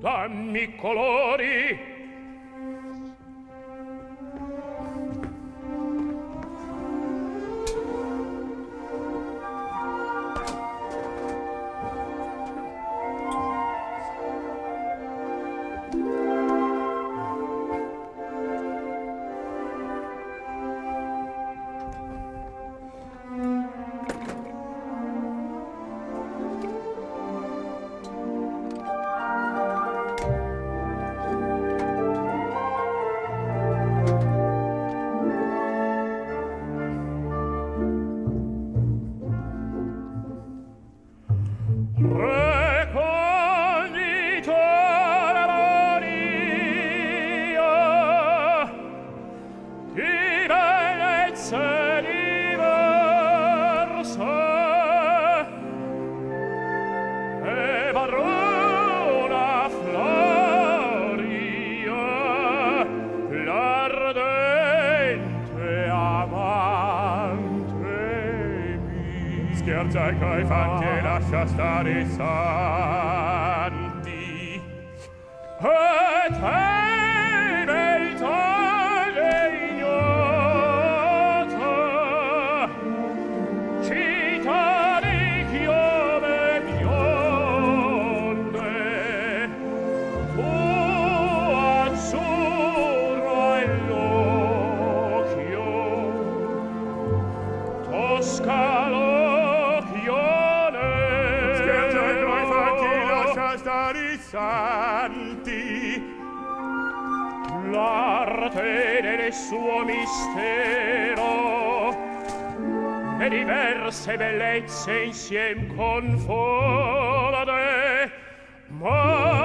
dammi colori scherzai coi fanti ah. lascia stare i santi. E te sarizzanti l'arte del suo mistero e diverse bellezze insiem confonde ma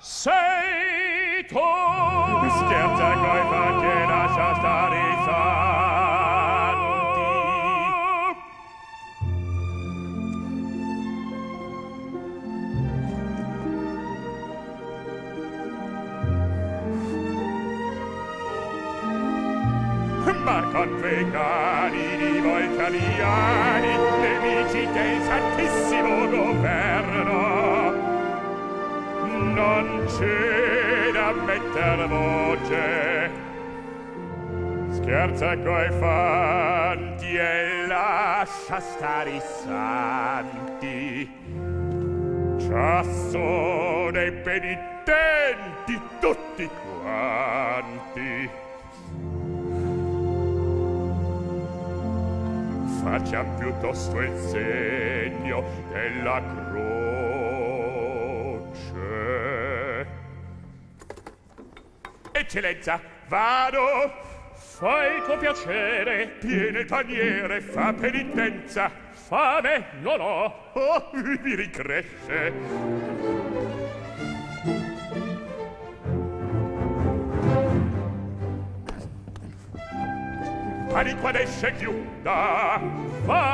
sei tu. Scherza coi facce, lascia stare ma con vegani di voi italiani nemici del santissimo governo non c'è da metter voce. Scherza coi fanti e lascia stare i santi. Ciasso dei penitenti tutti quanti. Faccia piuttosto il segno della croce. gentilezza vado. Fai tuo piacere tiene il paniere fa penitenza fame non ho. Oh, mi ricresce. Paniqua ad esce chiuda fa